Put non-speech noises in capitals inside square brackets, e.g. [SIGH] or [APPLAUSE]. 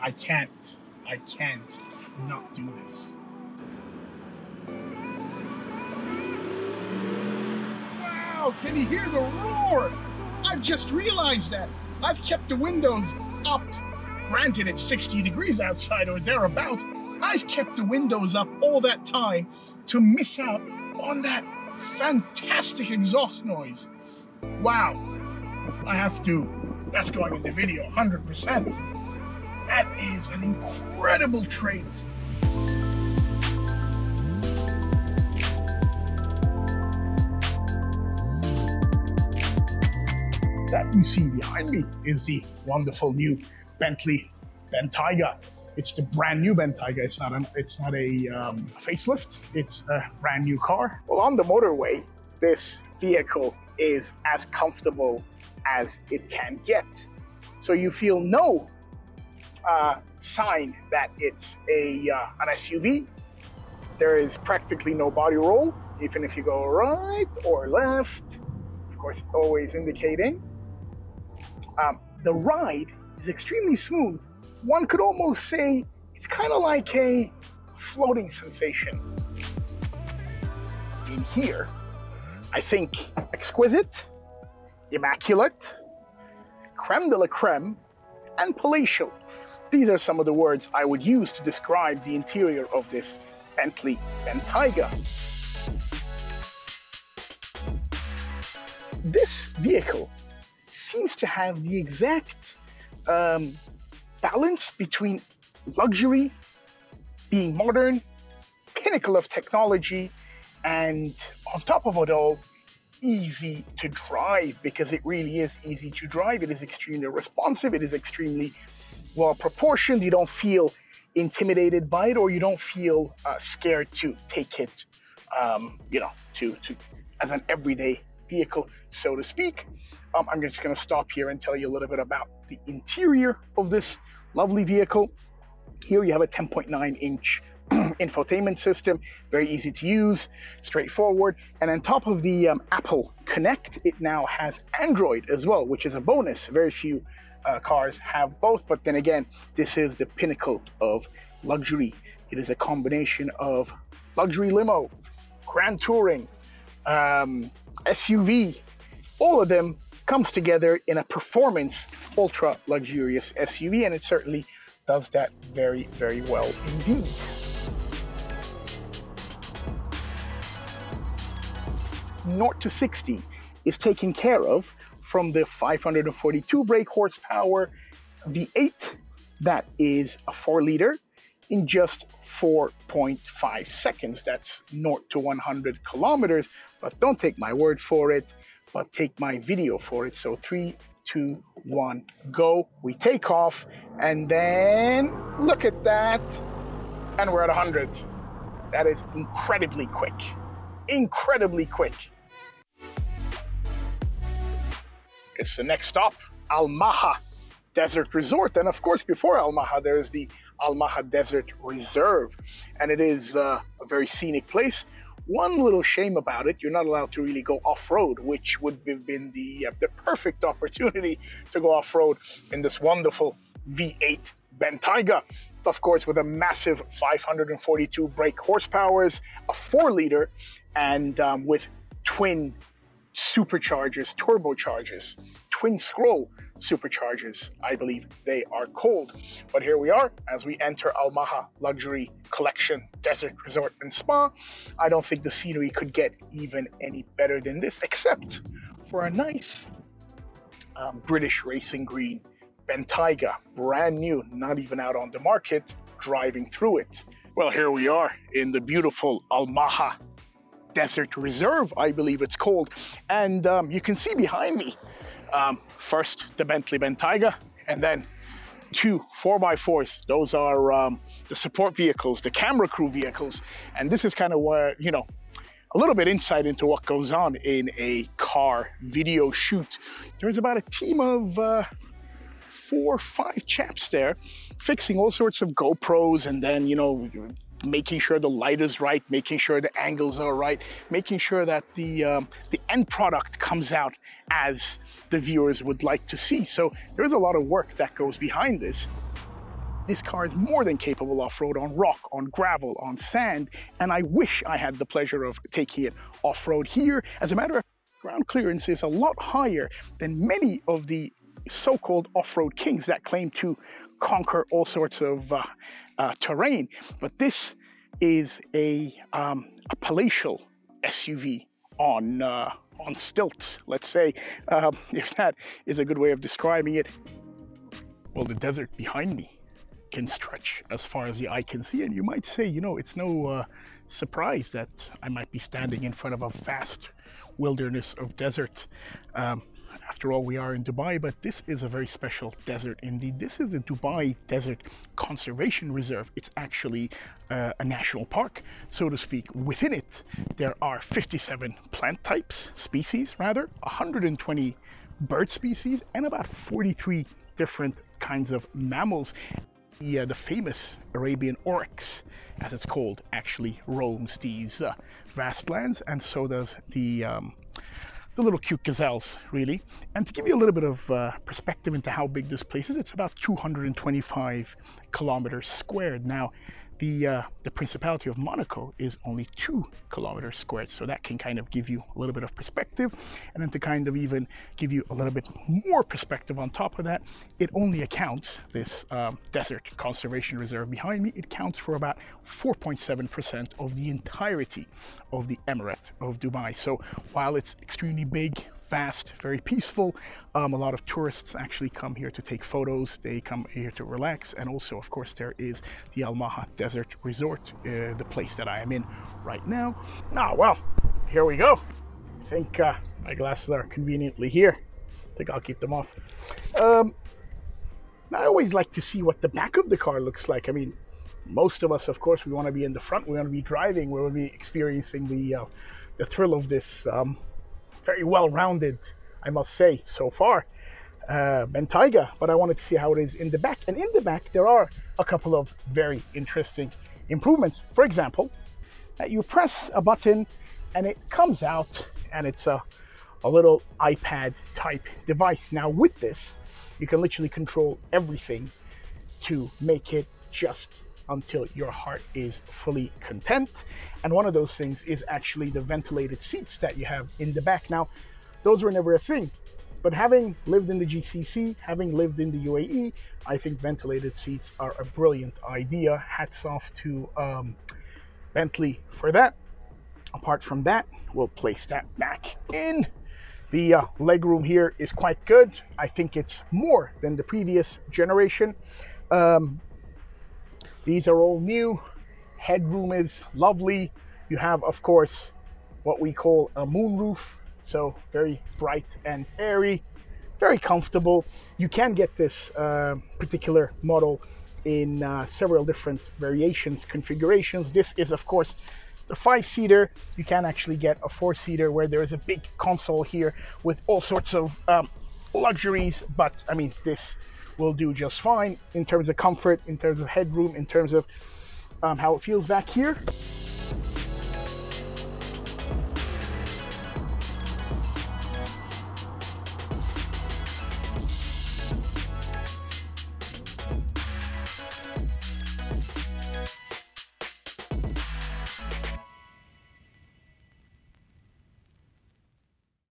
I can't, I can't not do this. Wow, can you hear the roar? I've just realized that. I've kept the windows up. Granted, it's 60 degrees outside or thereabouts. I've kept the windows up all that time to miss out on that fantastic exhaust noise. Wow. I have to, that's going in the video, 100%. That is an incredible trait. That you see behind me is the wonderful new Bentley Bentayga. It's the brand new Bentayga. It's not a, it's not a um, facelift. It's a brand new car. Well, on the motorway, this vehicle is as comfortable as it can get. So you feel no uh, sign that it's a uh, an SUV. There is practically no body roll, even if you go right or left. Of course, always indicating. Um, the ride is extremely smooth. One could almost say it's kind of like a floating sensation. In here, I think exquisite, immaculate, creme de la creme, and palatial. These are some of the words I would use to describe the interior of this Bentley Bentayga. This vehicle seems to have the exact um, balance between luxury, being modern, pinnacle of technology, and on top of it all, easy to drive because it really is easy to drive. It is extremely responsive. It is extremely well proportioned. You don't feel intimidated by it or you don't feel uh, scared to take it, um, you know, to, to as an everyday vehicle, so to speak. Um, I'm just going to stop here and tell you a little bit about the interior of this lovely vehicle. Here you have a 10.9 inch [CLEARS THROAT] infotainment system, very easy to use, straightforward. And on top of the um, Apple Connect, it now has Android as well, which is a bonus. Very few uh, cars have both, but then again, this is the pinnacle of luxury. It is a combination of luxury limo, grand touring, um, SUV, all of them comes together in a performance ultra luxurious SUV, and it certainly does that very, very well indeed. North to 60 is taken care of from the 542 brake horsepower V8 that is a 4 liter in just 4.5 seconds. That's north to 100 kilometers, but don't take my word for it, but take my video for it. So three, two, one, go. We take off, and then look at that, and we're at 100. That is incredibly quick, incredibly quick. It's the next stop, Al Maha Desert Resort. And of course, before Al Maha, there is the Al Maha Desert Reserve. And it is uh, a very scenic place. One little shame about it, you're not allowed to really go off-road, which would have been the, uh, the perfect opportunity to go off-road in this wonderful V8 Bentayga. Of course, with a massive 542 brake horsepowers, a four liter, and um, with twin superchargers, turbochargers, twin scroll superchargers, I believe they are called. But here we are as we enter Al Maha Luxury Collection Desert Resort and Spa. I don't think the scenery could get even any better than this, except for a nice um, British racing green Bentayga, brand new, not even out on the market, driving through it. Well, here we are in the beautiful Al Maha Desert Reserve, I believe it's called. And um, you can see behind me, um, first the Bentley Bentayga, and then two 4x4s. Those are um, the support vehicles, the camera crew vehicles. And this is kind of where, you know, a little bit insight into what goes on in a car video shoot. There's about a team of uh, four, five chaps there fixing all sorts of GoPros and then, you know, making sure the light is right, making sure the angles are right, making sure that the, um, the end product comes out as the viewers would like to see. So there's a lot of work that goes behind this. this car is more than capable off-road on rock, on gravel, on sand, and I wish I had the pleasure of taking it off-road here. As a matter of ground clearance is a lot higher than many of the so-called off-road kings that claim to conquer all sorts of uh, uh, terrain. But this is a, um, a palatial SUV on uh, on stilts, let's say, um, if that is a good way of describing it. Well, the desert behind me can stretch as far as the eye can see, and you might say, you know, it's no uh, surprise that I might be standing in front of a vast wilderness of desert. Um, after all, we are in Dubai, but this is a very special desert indeed. This is a Dubai Desert Conservation Reserve. It's actually uh, a national park, so to speak. Within it, there are 57 plant types, species rather, 120 bird species, and about 43 different kinds of mammals. The, uh, the famous Arabian oryx, as it's called, actually roams these uh, vast lands, and so does the um, the little cute gazelles, really. And to give you a little bit of uh, perspective into how big this place is, it's about 225 kilometers squared. Now, the, uh, the Principality of Monaco is only two kilometers squared, so that can kind of give you a little bit of perspective. And then to kind of even give you a little bit more perspective on top of that, it only accounts, this um, desert conservation reserve behind me, it counts for about 4.7% of the entirety of the Emirate of Dubai. So while it's extremely big, fast, very peaceful. Um, a lot of tourists actually come here to take photos. They come here to relax. And also, of course, there is the Al Maha Desert Resort, uh, the place that I am in right now. Ah, well, here we go. I think uh, my glasses are conveniently here. I think I'll keep them off. Um, I always like to see what the back of the car looks like. I mean, most of us, of course, we want to be in the front. We want to be driving. We want to be experiencing the uh, the thrill of this um, very well rounded, I must say, so far. Uh, Bentayga, but I wanted to see how it is in the back. And in the back, there are a couple of very interesting improvements. For example, that you press a button and it comes out and it's a, a little iPad type device. Now, with this, you can literally control everything to make it just until your heart is fully content. And one of those things is actually the ventilated seats that you have in the back. Now, those were never a thing. But having lived in the GCC, having lived in the UAE, I think ventilated seats are a brilliant idea. Hats off to um, Bentley for that. Apart from that, we'll place that back in. The uh, legroom here is quite good. I think it's more than the previous generation. Um, these are all new. Headroom is lovely. You have, of course, what we call a moonroof. So very bright and airy, very comfortable. You can get this uh, particular model in uh, several different variations, configurations. This is, of course, the five-seater. You can actually get a four-seater where there is a big console here with all sorts of um, luxuries. But, I mean, this will do just fine in terms of comfort, in terms of headroom, in terms of um, how it feels back here.